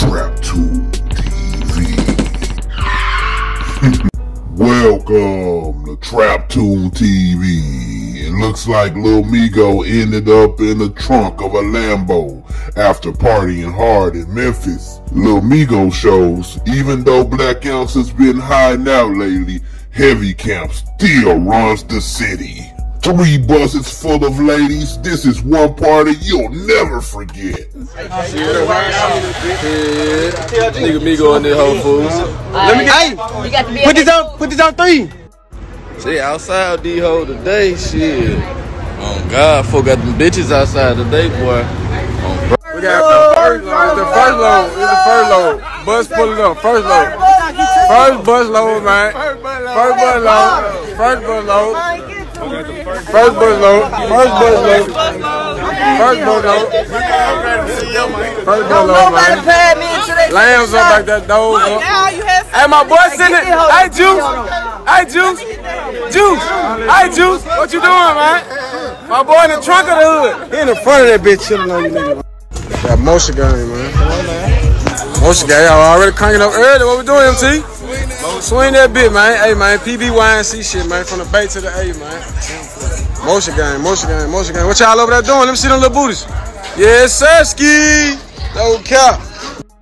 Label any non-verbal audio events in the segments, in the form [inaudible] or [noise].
TrapToon TV. [laughs] Welcome to TrapToon TV. It looks like Lil Migo ended up in the trunk of a Lambo after partying hard in Memphis. Lil Migo shows, even though Blac Youngsta's been hiding out lately, Heavy Camp still runs the city. Three buses full of ladies. This is one party you'll never forget. Nigga me go in there Whole Foods. Let me get. Hey, you got to be. Put this on. Put this on three. See, outside D hole today, shit. Oh God, folk got them bitches outside today, boy. Oh, bro. We got the first load. It's the first load. It's the first load. Bus pull it up. First load. First bus load, man. First bus load. First bus load. First bus load. First bus load. First bus load. First bus load, man. Lambs up like that dog. up. Hey, my boy sitting it. Hey, Juice. Hey, Juice. Juice. Hey, Juice. What you doing, man? My boy in the trunk of the hood. He in the front of that bitch chilling on you, nigga. Got motion game, man. Man. Motion game. Y'all already cranking up early. What we doing, MT? Swing that bit, man. Hey, man. PBYNC shit, man. From the Bay to the A, man. Motion game, motion game, motion game. What y'all over there doing? Let me see them little booties. Yes, ski. No cap.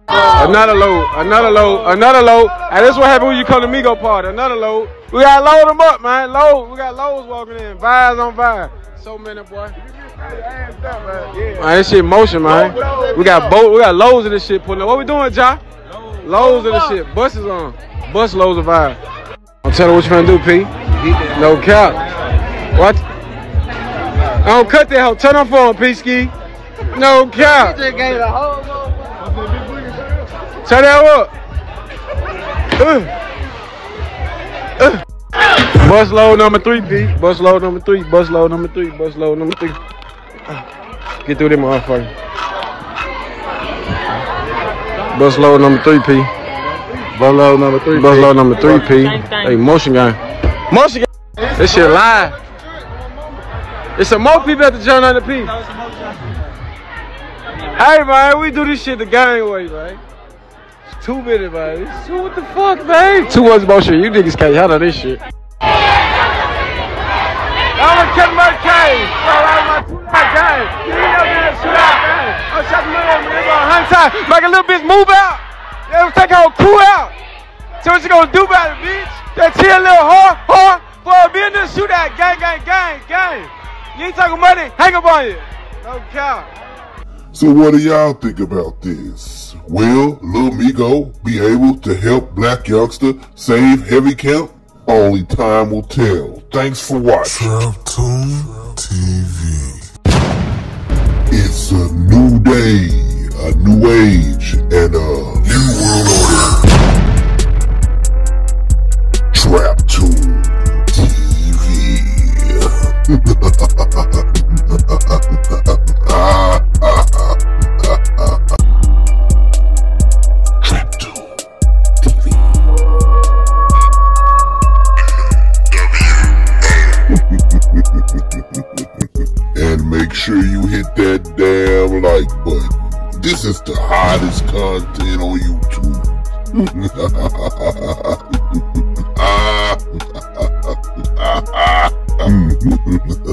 Another load, another load, another load. And this what happened when you come to Migo party. Another load. We gotta load them up, man. Load. We got loads walking in. Vibes on vibes. So many, boy. Man, this shit motion, man. We got boat. We got loads of this shit putting up. What we doing, Ja? Loads of this shit. Buses on. Bus loads of vibe. I'm telling what you finna do, P. No cap. What? I don't cut that hoe. Turn on phone, P Ski. No cap. Turn that up. Uh. Uh. Bus load number three, P. Bus load number three. Bus load number three. Bus load number three. Get through them motherfucker. Bus load number three, P. Bus load number three. Bus load number three, P. Hey, motion gang. Motion gang. This shit live. It's some more people at the joint on the P. Hey man, we do this shit the gang way, man. It's two minutes, man. It's two, what the fuck, man? Two was motion. You niggas can't handle this shit. I'm gonna cut my cage. All right, my two out game. You know that shoot out game. I'm shot the little man. Gonna hunt time. Make a little bitch move out. Yeah, take our crew out. So what you gonna do about it, bitch? That chill little whore, whore, for a business shootout. Gang, gang, gang, gang. You ain't talking money, hang up on you. No cow. So what do y'all think about this? Will Lil Migo be able to help Blac Youngsta save Heavy Camp? Only time will tell. Thanks for watching. TrapToon TV. It's a new day, a new age, and a new world order. TrapToon TV. Trap TV. and make sure you hit that damn like button. This is the hottest content on YouTube. [laughs] Ah. [laughs] Ah. Ah.